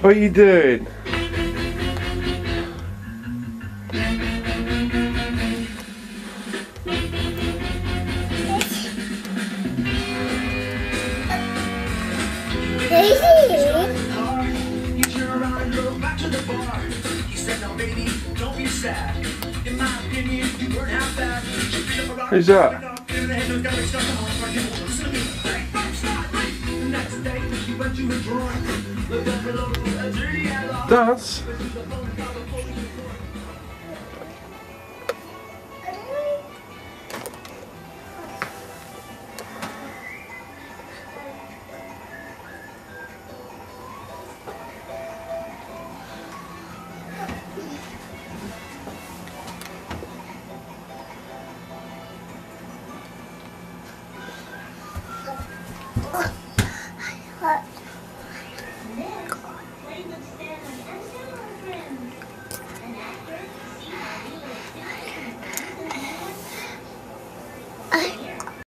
What are you doing? Who's that? Dance?